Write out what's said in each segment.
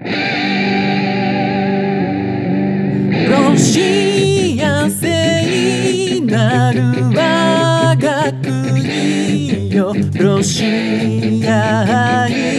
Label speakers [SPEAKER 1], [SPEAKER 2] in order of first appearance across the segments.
[SPEAKER 1] ロシア製なる我が国よ。ロシア愛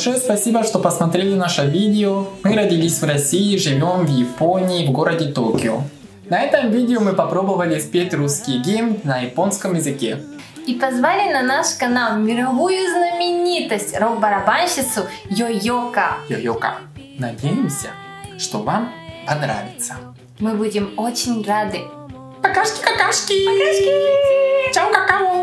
[SPEAKER 2] Большое спасибо, что посмотрели наше видео. Мы родились в России, живем в Японии, в городе Токио. На этом видео мы попробовали спеть русский гимн на японском языке.
[SPEAKER 3] И позвали на наш канал мировую знаменитость рок-барабанщицу Йо-Йока.
[SPEAKER 2] Йо-Йока. надеемся, что вам понравится.
[SPEAKER 3] Мы будем очень рады.
[SPEAKER 2] Покашки-какашки!
[SPEAKER 3] Покашки. Чао-какао!